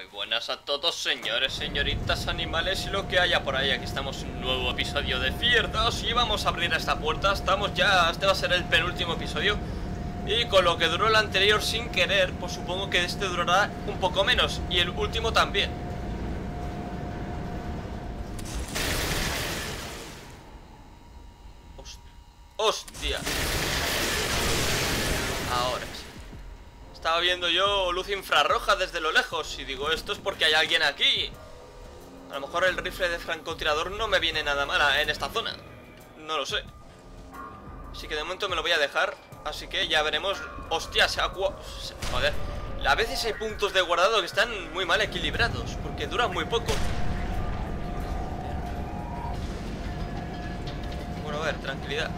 Muy buenas a todos señores, señoritas, animales y lo que haya por ahí. Aquí estamos en un nuevo episodio de 2 y vamos a abrir esta puerta. Estamos ya, este va a ser el penúltimo episodio. Y con lo que duró el anterior sin querer, pues supongo que este durará un poco menos. Y el último también. Hostia. Ahora estaba viendo yo luz infrarroja desde lo lejos Y digo, esto es porque hay alguien aquí. A lo mejor el rifle de francotirador no me viene nada mala en esta zona. No lo sé. Así que de momento me lo voy a dejar Así que ya veremos. Hostia, se ha... Joder. A veces hay puntos de guardado que están muy mal equilibrados Porque duran muy poco. Bueno, a ver, tranquilidad.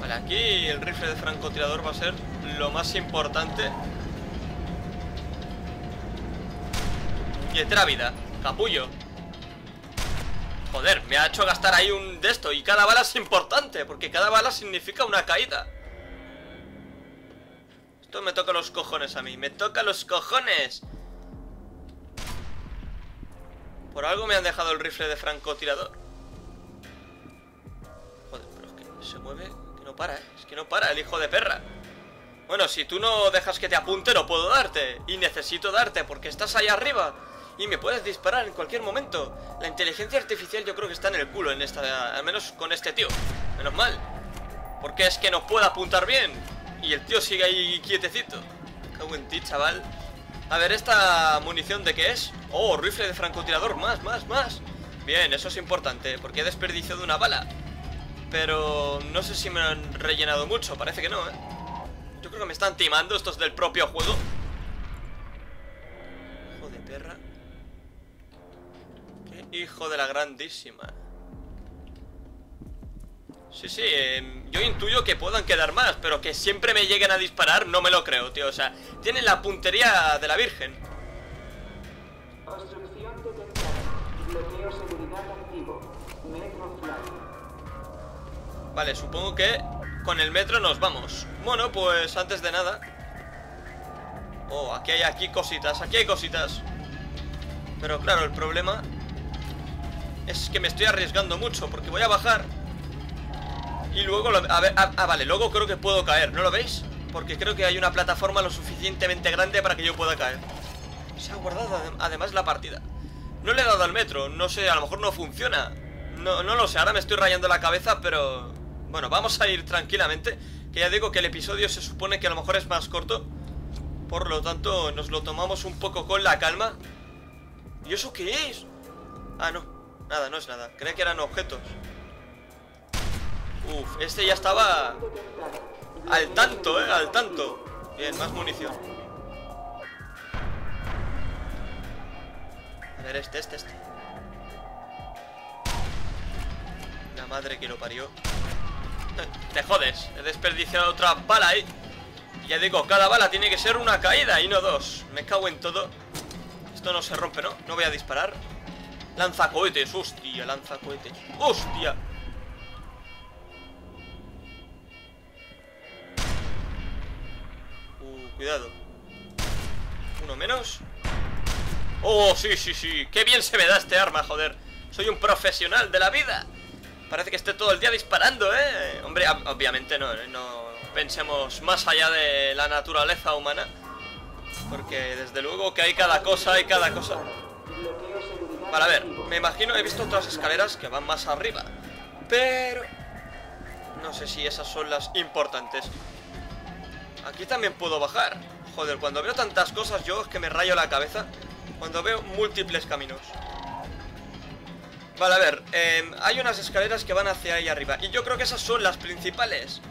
Vale, aquí el rifle de francotirador va a ser lo más importante. Y vida, capullo. Joder, me ha hecho gastar ahí un de esto Y cada bala es importante Porque cada bala significa una caída Esto me toca los cojones a mí Me toca los cojones Por algo me han dejado el rifle de francotirador Joder, pero es que se mueve no para, ¿eh? es que no para el hijo de perra Bueno, si tú no dejas que te apunte no puedo darte. Y necesito darte porque estás ahí arriba. Y me puedes disparar en cualquier momento. La inteligencia artificial yo creo que está en el culo en esta, Al menos con este tío. Menos mal. Porque es que no puede apuntar bien. Y el tío sigue ahí quietecito. Qué buen ti, chaval. A ver, ¿esta munición de qué es? Oh, rifle de francotirador, más, más, más. Bien, eso es importante Porque he desperdiciado una bala. Pero no sé si me han rellenado mucho, parece que no, ¿eh? Yo creo que me están timando estos del propio juego. Hijo de perra. Qué hijo de la grandísima. Sí, sí, em, yo intuyo que puedan quedar más Pero que siempre me lleguen a disparar no me lo creo, tío. O sea, tienen la puntería de la virgen. Vale, supongo que con el metro nos vamos. Bueno, pues antes de nada. Oh, aquí hay aquí cositas Aquí hay cositas. Pero claro, el problema Es que me estoy arriesgando mucho Porque voy a bajar. Y luego, a ver, ah, ah, vale, luego creo que puedo caer ¿No lo veis? Porque creo que hay una plataforma lo suficientemente grande para que yo pueda caer. Se ha guardado además la partida. No le he dado al metro, no sé, a lo mejor no funciona. No, no lo sé, ahora me estoy rayando la cabeza, pero bueno, vamos a ir tranquilamente Que ya digo que el episodio se supone que a lo mejor es más corto. Por lo tanto, nos lo tomamos un poco con la calma. ¿Y eso qué es? Ah, no, nada, no es nada. Creía que eran objetos. Uf, este ya estaba Al tanto, eh, al tanto. Bien, más munición. A ver, este, este, este. La madre que lo parió te jodes, he desperdiciado otra bala ahí Ya digo, cada bala tiene que ser una caída y no dos Me cago en todo Esto no se rompe, ¿no? No voy a disparar Lanza cohetes, hostia, lanza cohetes ¡Hostia! Uh, cuidado Uno menos ¡Oh, sí, sí, sí! ¡Qué bien se me da este arma, joder! Soy un profesional de la vida Parece que esté todo el día disparando, ¿eh? Hombre, obviamente no, ¿eh? no pensemos más allá de la naturaleza humana Porque desde luego que hay cada cosa, hay cada cosa Para ver, me imagino, he visto otras escaleras que van más arriba Pero... No sé si esas son las importantes Aquí también puedo bajar Joder, cuando veo tantas cosas yo es que me rayo la cabeza Cuando veo múltiples caminos Vale, a ver, em, hay unas escaleras que van hacia ahí arriba Y yo creo que esas son las principales.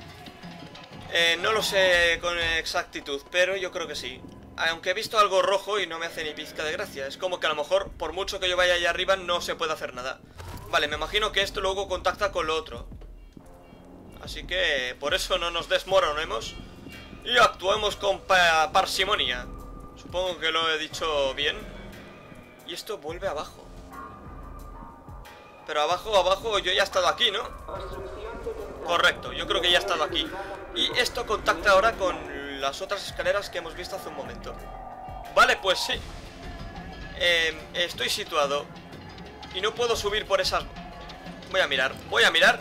Eh, No lo sé con exactitud, pero yo creo que sí. Aunque he visto algo rojo y no me hace ni pizca de gracia. Es como que a lo mejor, por mucho que yo vaya ahí arriba, no se puede hacer nada. Vale, me imagino que esto luego contacta con lo otro. Así que por eso no nos desmoronemos Y actuemos con parsimonia. Supongo que lo he dicho bien. Y esto vuelve abajo pero abajo, abajo, yo ya he estado aquí, ¿no? Correcto, yo creo que ya he estado aquí Y esto contacta ahora con las otras escaleras que hemos visto hace un momento Vale, pues sí eh, estoy situado y no puedo subir por esas... Voy a mirar, voy a mirar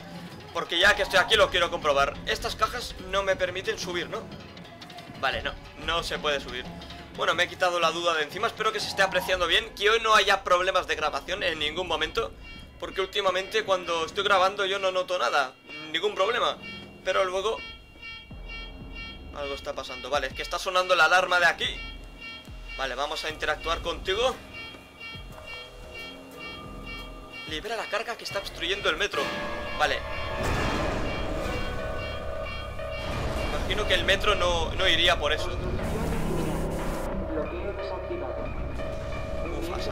porque ya que estoy aquí lo quiero comprobar. Estas cajas no me permiten subir, ¿no? Vale, no, no se puede subir. Bueno, me he quitado la duda de encima, espero que se esté apreciando bien, que hoy no haya problemas de grabación en ningún momento, porque últimamente cuando estoy grabando yo no noto nada, ningún problema, pero luego... Algo está pasando, vale, es que está sonando la alarma de aquí. Vale, vamos a interactuar contigo. Libera la carga que está obstruyendo el metro. Vale. Imagino que el metro no, no iría por eso.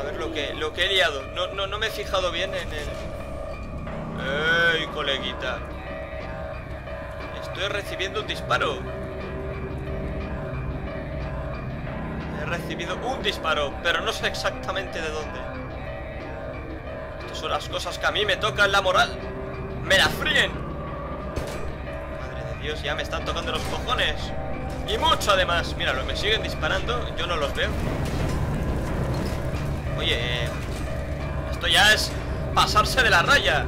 Saber lo que, lo que he liado. No, no, no me he fijado bien en el... ¡Ey, coleguita! Estoy recibiendo un disparo. He recibido un disparo, pero no sé exactamente de dónde. Estas son las cosas que a mí me tocan la moral. ¡Me la fríen! Madre de Dios, ya me están tocando los cojones. Y mucho además. Míralo, me siguen disparando. Yo no los veo. Oye, eh, esto ya es pasarse de la raya.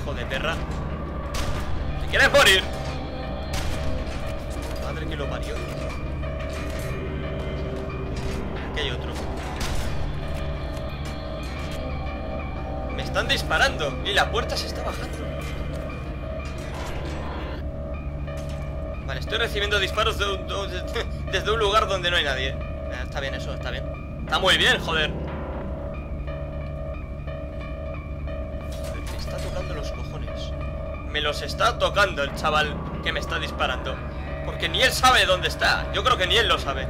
Hijo de perra. ¿Te quieres morir? Madre que lo parió. Aquí hay otro. Me están disparando y la puerta se está bajando. Vale, estoy recibiendo disparos desde un lugar donde no hay nadie. Eh, Está bien eso, está bien. Está muy bien, joder. Me está tocando los cojones. Me los está tocando el chaval que me está disparando. Porque ni él sabe dónde está. Yo creo que ni él lo sabe.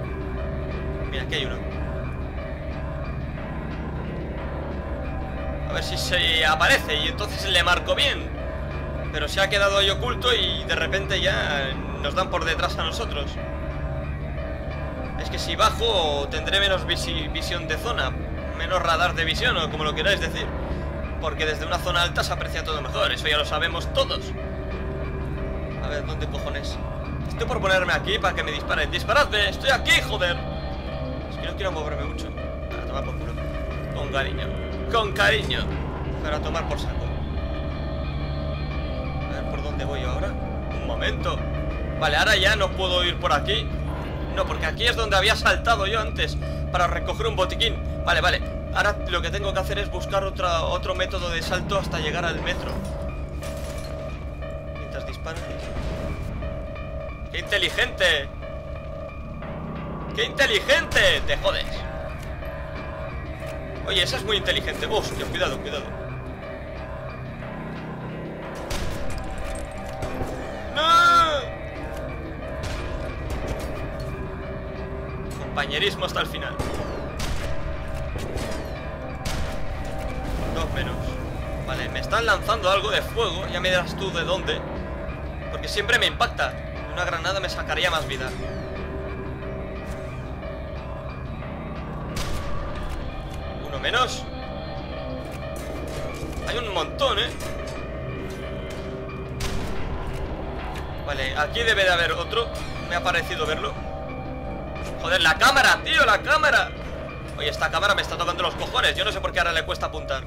Mira, aquí hay uno. A ver si se aparece y entonces le marco bien. Pero se ha quedado ahí oculto y de repente ya nos dan por detrás a nosotros. Es que si bajo tendré menos visi- visión de zona, menos radar de visión o como lo queráis decir. Porque desde una zona alta se aprecia todo mejor, eso ya lo sabemos todos. A ver, ¿dónde cojones? Estoy por ponerme aquí para que me disparen. ¡Disparadme! ¡Estoy aquí, joder! Es que no quiero moverme mucho. Para tomar por culo. Con cariño. Con cariño. Para tomar por saco. A ver por dónde voy yo ahora. Un momento. Vale, ahora ya no puedo ir por aquí. No, porque aquí es donde había saltado yo antes para recoger un botiquín. Vale, vale. Ahora lo que tengo que hacer es buscar otra, otro método de salto hasta llegar al metro. Mientras disparan. ¡Qué inteligente! ¡Qué inteligente! ¡Te jodes! Oye, esa es muy inteligente. Hostia, cuidado, cuidado. Compañerismo hasta el final. Dos menos. Vale, me están lanzando algo de fuego. Ya me dirás tú de dónde. Porque siempre me impacta. Una granada me sacaría más vida. Uno menos. Hay un montón, ¿eh? Vale, aquí debe de haber otro. Me ha parecido verlo. Joder, la cámara, tío, la cámara. Oye, esta cámara me está tocando los cojones. Yo no sé por qué ahora le cuesta apuntar.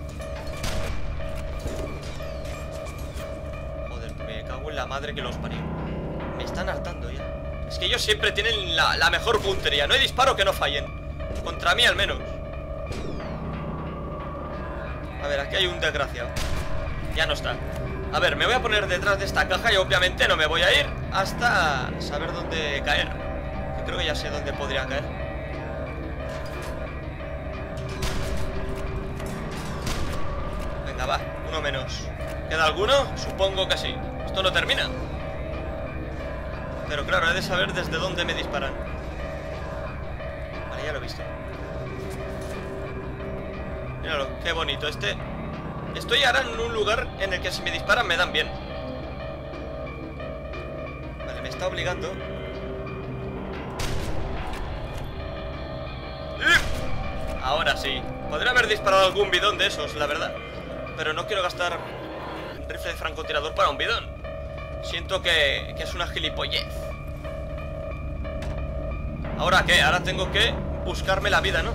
Joder, me cago en la madre que los parió. Me están hartando ya. Es que ellos siempre tienen la, la mejor puntería. No hay disparo que no fallen. Contra mí al menos. A ver, aquí hay un desgraciado. Ya no está. A ver, me voy a poner detrás de esta caja y obviamente no me voy a ir hasta saber dónde caer. Creo que ya sé dónde podría caer. Venga, va, uno menos. ¿Queda alguno? Supongo que sí. Esto no termina. Pero claro, he de saber desde dónde me disparan. Vale, ya lo he visto. Míralo, qué bonito. Este... Estoy ahora en un lugar en el que si me disparan me dan bien. Vale, me está obligando. Ahora sí. Podría haber disparado algún bidón de esos, la verdad. Pero no quiero gastar rifle de francotirador para un bidón. Siento que, que es una gilipollez. ¿Ahora qué? Ahora tengo que buscarme la vida, ¿no?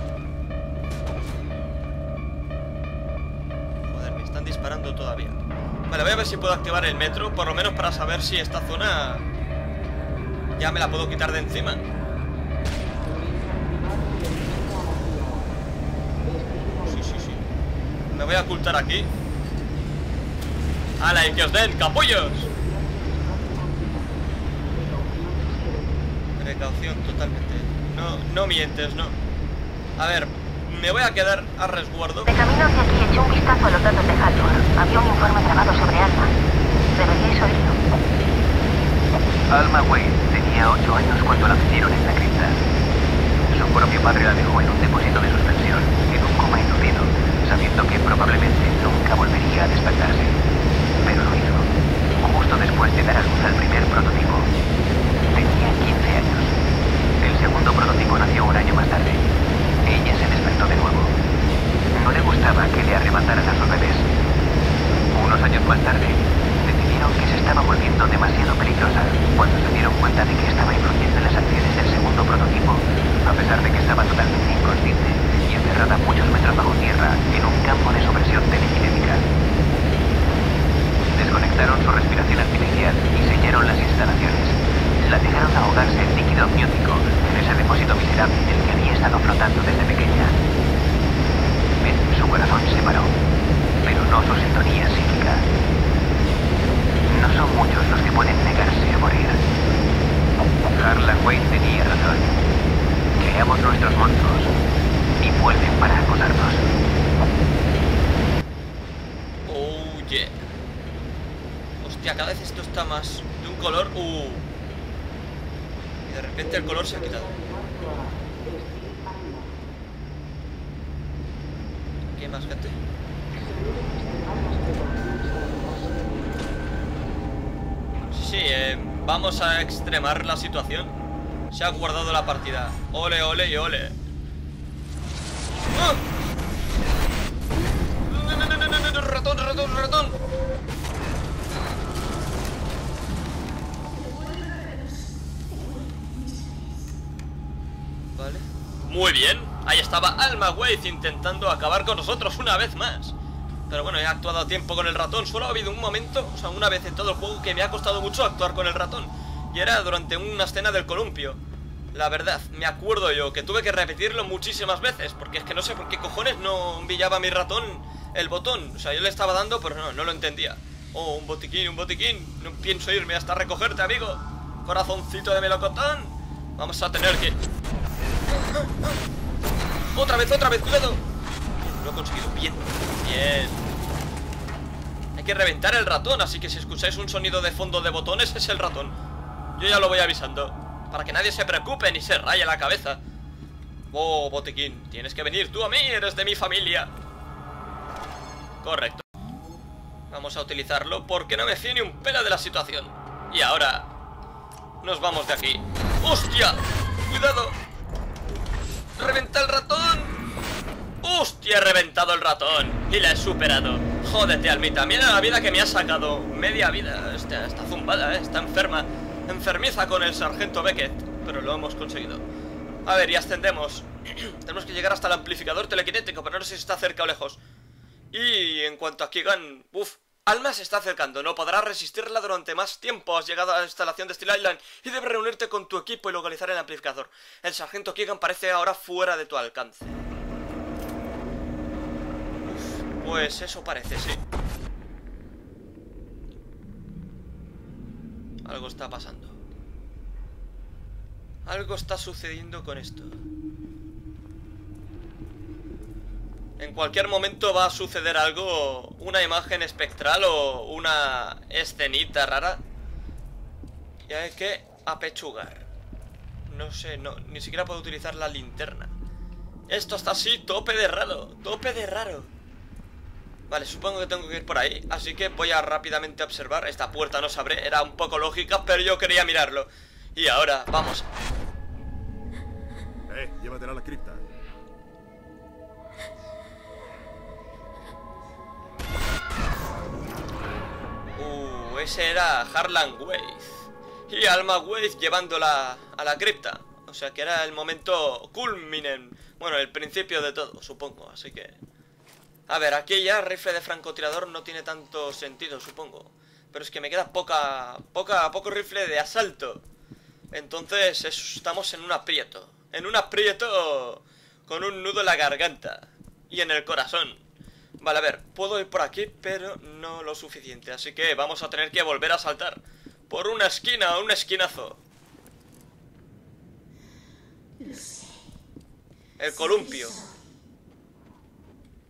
Joder, me están disparando todavía. Vale, voy a ver si puedo activar el metro, por lo menos para saber si esta zona ya me la puedo quitar de encima. Voy a ocultar aquí. ¡Hala, y que os den, capullos! Precaución, totalmente. No, no mientes, no. A ver, me voy a quedar a resguardo. De camino hacia aquí eché un vistazo a los datos de Halvor. Había un informe grabado sobre Alma. Deberíais oírlo. Alma Wade tenía 8 años cuando la metieron en la cripta. Su propio padre la dejó en un depósito de suspensión, en un coma inducido, sabiendo que probablemente nunca volvería a despertarse. Pero lo hizo, justo después de dar a luz al primer prototipo. Tenía 15 años. El segundo prototipo nació un año más tarde. Ella se despertó de nuevo. No le gustaba que le arrebataran a sus bebés. Unos años más tarde, decidieron que se estaba volviendo demasiado peligrosa cuando se dieron cuenta de que estaba influyendo en las acciones del segundo prototipo, a pesar de que estaba totalmente inconsciente y encerrada muchos metros bajo tierra en un campo de supresión telequinética. Desconectaron su respiración artificial y sellaron las instalaciones. La dejaron ahogarse en líquido amniótico en ese depósito miserable del que había estado flotando desde pequeña. Su corazón se paró, pero no su sintonía psíquica. No son muchos los que pueden negarse a morir. Harlan Wayne tenía razón. Creamos nuestros monstruos y vuelven para acosarnos. Oh, yeah. Hostia, cada vez esto está más de un color... Uh. Y de repente el color se ha quitado. ¿Qué Sí, sí, eh, vamos a extremar la situación. Se ha guardado la partida. Ole, ole y ole. ¡Ah! No, no, no, ratón, ratón, ratón. Vale. Muy bien. Ahí estaba Alma Wade intentando acabar con nosotros una vez más. Pero bueno, he actuado a tiempo con el ratón. Solo ha habido un momento, o sea, una vez en todo el juego que me ha costado mucho actuar con el ratón. Y era durante una escena del columpio. La verdad, me acuerdo yo que tuve que repetirlo muchísimas veces, porque es que no sé por qué cojones no pillaba mi ratón el botón. O sea, yo le estaba dando, pero no, no lo entendía. Oh, un botiquín, un botiquín. No pienso irme hasta recogerte, amigo. Corazoncito de melocotón. Vamos a tener que... Otra vez, otra vez, cuidado. Lo he conseguido, bien, bien. Hay que reventar el ratón, así que si escucháis un sonido de fondo de botones es el ratón. Yo ya lo voy avisando. Para que nadie se preocupe ni se raye la cabeza. Oh, botiquín, tienes que venir tú a mí, eres de mi familia. Correcto. Vamos a utilizarlo porque no me fío ni un pelo de la situación. Y ahora... Nos vamos de aquí. ¡Hostia! ¡Cuidado! ¡Reventa el ratón! ¡Hostia! He reventado el ratón Y la he superado Jódete, Almita Mira la vida que me ha sacado Media vida Está, está zumbada, ¿eh? Está enferma Enfermiza con el sargento Beckett Pero lo hemos conseguido A ver, y ascendemos Tenemos que llegar hasta el amplificador telequinético Pero no sé si está cerca o lejos Y en cuanto a Keegan Uf, Alma se está acercando, no podrás resistirla durante más tiempo. Has llegado a la instalación de Steel Island y debes reunirte con tu equipo y localizar el amplificador. El sargento Keegan parece ahora fuera de tu alcance. Pues eso parece, sí. Algo está pasando. Algo está sucediendo con esto. En cualquier momento va a suceder algo, una imagen espectral o una escenita rara. Y hay que apechugar. No sé, no, ni siquiera puedo utilizar la linterna. Esto está así, tope de raro, tope de raro. Vale, supongo que tengo que ir por ahí, así que voy a rápidamente observar. Esta puerta no sabré, era un poco lógica, pero yo quería mirarlo. Y ahora, vamos. Eh, llévatela a la cripta. Ese era Harlan Wade. Y Alma Wade llevándola a la cripta. O sea que era el momento culminen. Bueno, el principio de todo, supongo. Así que... A ver, aquí ya rifle de francotirador no tiene tanto sentido, supongo. Pero es que me queda poca... Poca, poco rifle de asalto. Entonces estamos en un aprieto. En un aprieto con un nudo en la garganta. Y en el corazón. Vale, a ver, puedo ir por aquí, pero no lo suficiente. Así que vamos a tener que volver a saltar. Por una esquina, un esquinazo. El columpio.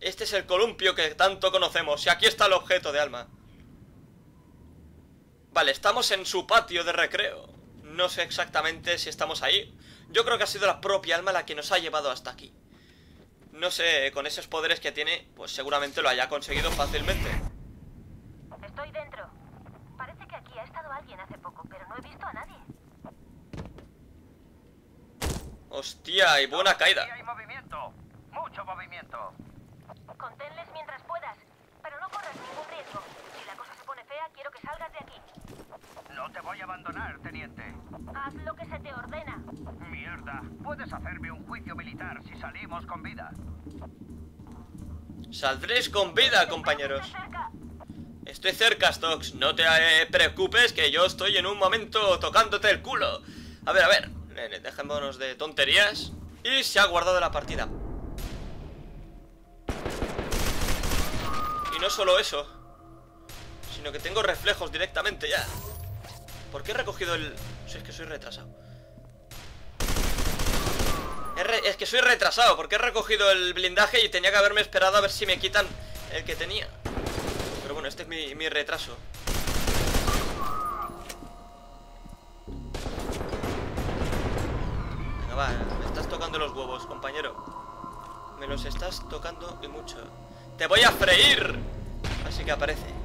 Este es el columpio que tanto conocemos. Y aquí está el objeto de alma. Vale, estamos en su patio de recreo. No sé exactamente si estamos ahí. Yo creo que ha sido la propia alma la que nos ha llevado hasta aquí. No sé, con esos poderes que tiene, pues seguramente lo haya conseguido fácilmente. Estoy dentro. Parece que aquí ha estado alguien hace poco, pero no he visto a nadie. Hostia, y buena caída. hay movimiento. Mucho movimiento. Conténles mientras puedas, pero no corras ningún riesgo. Si la cosa quiero que salgas de aquí. No te voy a abandonar, teniente. Haz lo que se te ordena. Mierda. Puedes hacerme un juicio militar si salimos con vida. Saldréis con vida, compañeros. Estoy cerca. Stocks. No te eh, preocupes que yo estoy en un momento tocándote el culo. A ver, a ver. Nene, Dejémonos de tonterías. Y se ha guardado la partida. Y no solo eso. Sino que tengo reflejos directamente ya. ¿Por qué he recogido el...? Si es que soy retrasado. Es que soy retrasado, porque he recogido el blindaje y tenía que haberme esperado a ver si me quitan el que tenía. Pero bueno, este es mi, mi retraso. Venga, va, me estás tocando los huevos, compañero. Me los estás tocando y mucho. ¡Te voy a freír! Así que aparece.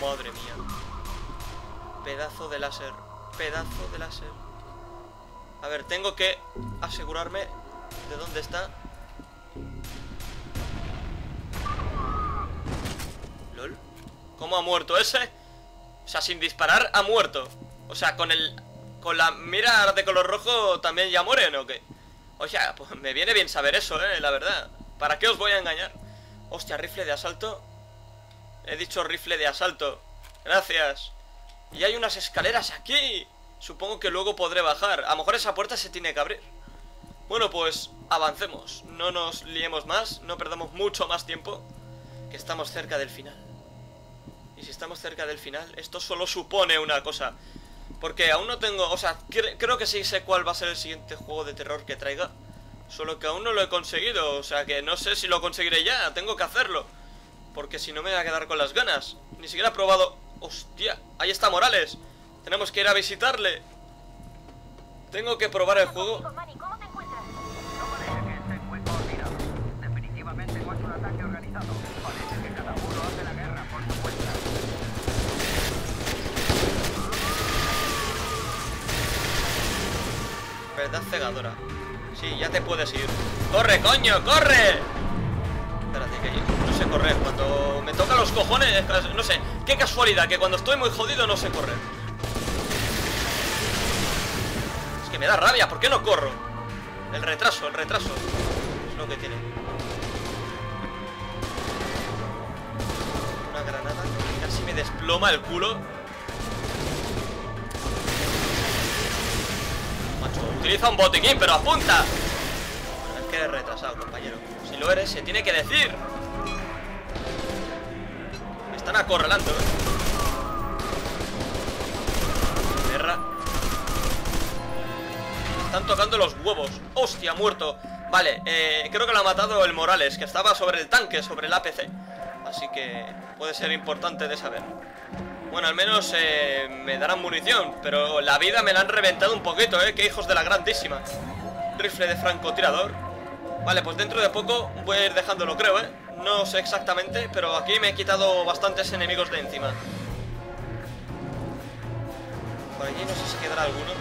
Madre mía. Pedazo de láser. Pedazo de láser. A ver, tengo que asegurarme de dónde está. ¿Lol? ¿Cómo ha muerto ese? O sea, sin disparar ha muerto. O sea, con el... Con la mira de color rojo también ya mueren o qué. O sea, pues me viene bien saber eso, eh, la verdad. ¿Para qué os voy a engañar? Hostia, rifle de asalto. He dicho rifle de asalto. Gracias. Y hay unas escaleras aquí. Supongo que luego podré bajar. A lo mejor esa puerta se tiene que abrir. Bueno, pues avancemos. No nos liemos más. No perdamos mucho más tiempo. Que estamos cerca del final. Y si estamos cerca del final, esto solo supone una cosa. Porque aún no tengo... O sea, cre- creo que sí sé cuál va a ser el siguiente juego de terror que traiga. Solo que aún no lo he conseguido. O sea, que no sé si lo conseguiré ya. Tengo que hacerlo. Porque si no me voy a quedar con las ganas. Ni siquiera he probado... ¡Hostia! Ahí está Morales. Tenemos que ir a visitarle. Tengo que probar el juego. Verdad cegadora. Sí, ya te puedes ir. ¡Corre, coño! ¡Corre! Espérate, que yo correr. Cuando me toca los cojones, no sé. Qué casualidad, que cuando estoy muy jodido no sé correr. Es que me da rabia, ¿por qué no corro? El retraso, el retraso. Es lo que tiene. Una granada. Casi me desploma el culo. Macho, utiliza un botiquín, pero apunta. Es que eres retrasado, compañero. Si lo eres, se tiene que decir. Están acorralando, ¿eh? Perra. Están tocando los huevos. ¡Hostia, muerto! Vale, eh, creo que lo ha matado el Morales, que estaba sobre el tanque, sobre el APC. Así que puede ser importante de saber. Bueno, al menos eh, me darán munición, pero la vida me la han reventado un poquito, ¿eh? Que hijos de la grandísima. Rifle de francotirador. Vale, pues dentro de poco voy a ir dejándolo, creo, ¿eh? No sé exactamente, pero aquí me he quitado bastantes enemigos de encima. Por allí no sé si quedará alguno.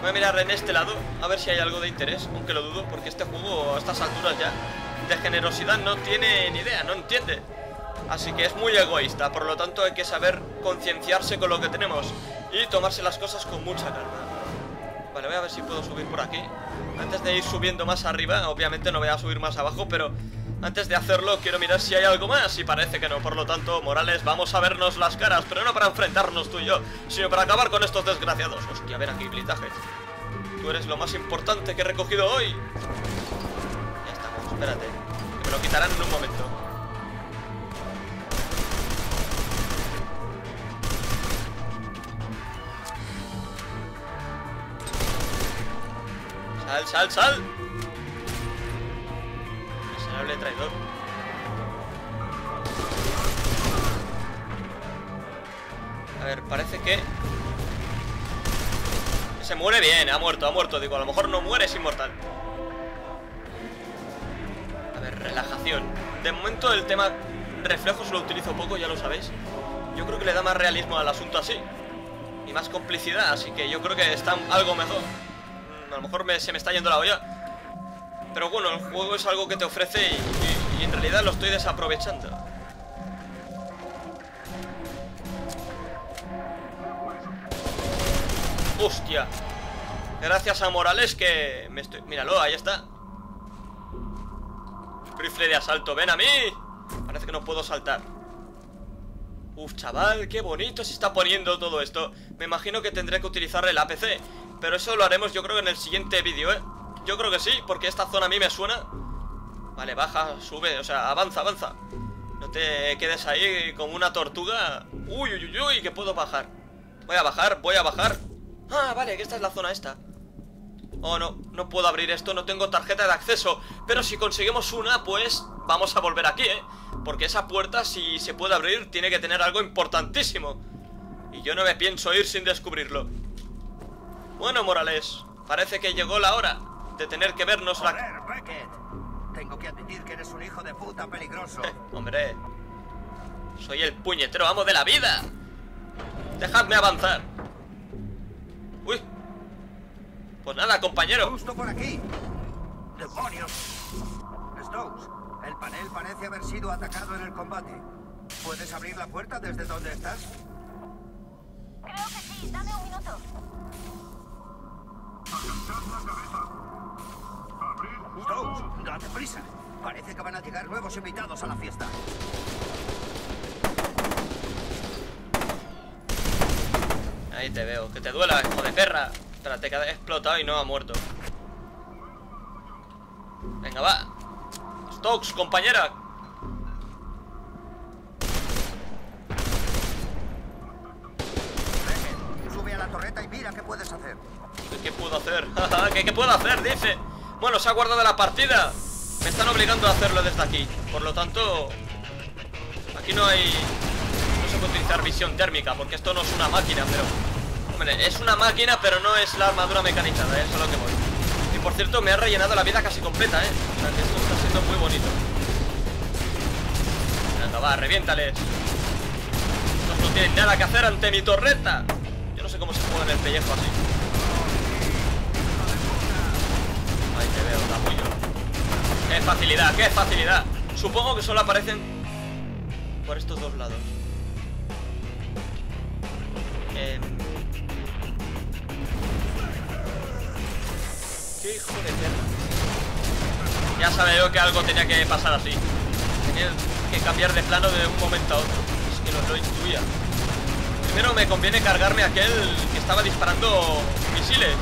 Voy a mirar en este lado, a ver si hay algo de interés, aunque lo dudo, porque este juego a estas alturas ya de generosidad no tiene ni idea, no entiende. Así que es muy egoísta, por lo tanto hay que saber concienciarse con lo que tenemos y tomarse las cosas con mucha calma. Vale, voy a ver si puedo subir por aquí. Antes de ir subiendo más arriba, obviamente no voy a subir más abajo, pero antes de hacerlo quiero mirar si hay algo más y parece que no. Por lo tanto, Morales, vamos a vernos las caras, pero no para enfrentarnos tú y yo, sino para acabar con estos desgraciados. Hostia, a ver aquí, blindaje. Tú eres lo más importante que he recogido hoy. Ya estamos, espérate. Me lo quitarán en un momento. Sal, sal, sal. A ver, parece que... Se muere bien, ha muerto, ha muerto. Digo, a lo mejor no muere, es inmortal. A ver, relajación. De momento el tema reflejos lo utilizo poco, ya lo sabéis. Yo creo que le da más realismo al asunto así. Y más complicidad, así que yo creo que está algo mejor. Mm, A lo mejor me- se me está yendo la olla. Pero bueno, el juego es algo que te ofrece y, en realidad lo estoy desaprovechando. ¡Hostia! Gracias a Morales que me estoy... Míralo, ahí está. Rifle de asalto, ven a mí. Parece que no puedo saltar. Uf, chaval, qué bonito se está poniendo todo esto. Me imagino que tendré que utilizar el APC. Pero eso lo haremos yo creo en el siguiente vídeo, ¿eh? Yo creo que sí, porque esta zona a mí me suena. Vale, baja, sube, o sea, avanza, avanza. No te quedes ahí como una tortuga. Uy, uy, uy, uy, que puedo bajar. Voy a bajar, voy a bajar. Ah, vale, que esta es la zona esta. Oh, no, no puedo abrir esto, no tengo tarjeta de acceso Pero si conseguimos una, pues vamos a volver aquí, ¿eh? Porque esa puerta, si se puede abrir, tiene que tener algo importantísimo Y yo no me pienso ir sin descubrirlo Bueno, Morales, parece que llegó la hora de tener que vernos la... Joder, Beckett. Tengo que admitir que eres un hijo de puta peligroso. Hombre, soy el puñetero amo de la vida Dejadme avanzar Uy Pues nada, compañero Justo por aquí. ¡Demonios! Stokes, el panel parece haber sido atacado en el combate. ¿Puedes abrir la puerta desde donde estás? Creo que sí, dame un minuto. Stokes, Parece que van a llegar nuevos invitados a la fiesta. Ahí te veo, que te duela, hijo de perra Espérate, que ha explotado y no ha muerto Venga, va Stokes, compañera sube a la torreta y mira qué puedes hacer. ¿Qué, qué puedo hacer? ¿Qué, ¿Qué puedo hacer? Dice Bueno, se ha guardado la partida Me están obligando a hacerlo desde aquí. Por lo tanto Aquí no hay... No se puede utilizar visión térmica Porque esto no es una máquina, pero... Hombre, es una máquina, pero no es la armadura mecanizada ¿eh? Eso es lo que voy. Y por cierto, me ha rellenado la vida casi completa, ¿eh? O sea, que esto está siendo muy bonito. Venga, va, reviéntales. Estos no tienen nada que hacer ante mi torreta. Yo no sé cómo se juega en el pellejo así. Ahí te veo, capullo ¡Qué facilidad, qué facilidad! Supongo que solo aparecen por estos dos lados Em, ¡Qué hijo de perra! Ya sabía yo que algo tenía que pasar así Tenía que cambiar de plano de un momento a otro Es que no lo intuía Primero me conviene cargarme aquel que estaba disparando misiles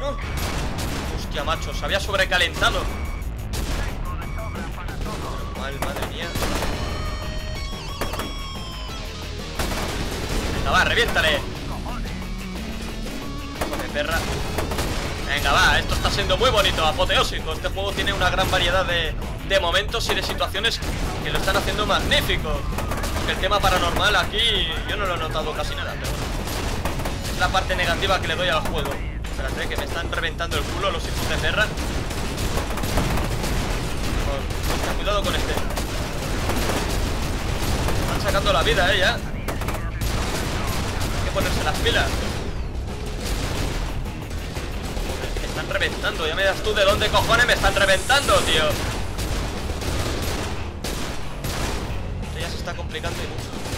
¡No! Hostia, macho, se había sobrecalentado. Mal, madre mía. Venga, va, reviéntale. Hijo perra. Venga, va, esto está siendo muy bonito, apoteósico. Este juego tiene una gran variedad de, de momentos y de situaciones que lo están haciendo magnífico. El tema paranormal aquí yo no lo he notado casi nada, pero. Es la parte negativa que le doy al juego Espérate, que me están reventando el culo los hijos de perra. Cuidado con este. Están sacando la vida, eh, ya. Hay que ponerse las pilas. Me están reventando, ya me das tú de dónde cojones me están reventando, tío. Está complicando y mucho.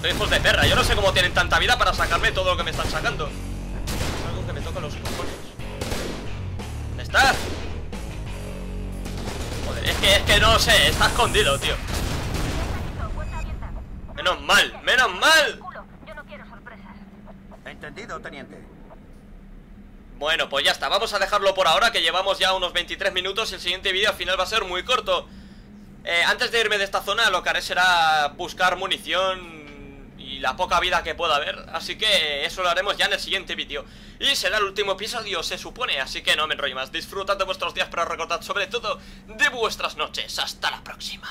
Pero hijos de perra. Yo no sé cómo tienen tanta vida para sacarme todo lo que me están sacando. Es algo que me toca los cojones. ¿Dónde está? Joder, es que, es que no sé, está escondido, tío. Menos mal, menos mal. Entendido, teniente. Bueno, pues ya está, vamos a dejarlo por ahora Que llevamos ya unos 23 minutos Y el siguiente vídeo al final va a ser muy corto eh, Antes de irme de esta zona Lo que haré será buscar munición la poca vida que pueda haber Así que eso lo haremos ya en el siguiente vídeo. Y será el último episodio, se supone Así que no me enrollo más. Disfrutad de vuestros días Pero recordad sobre todo de vuestras noches. Hasta la próxima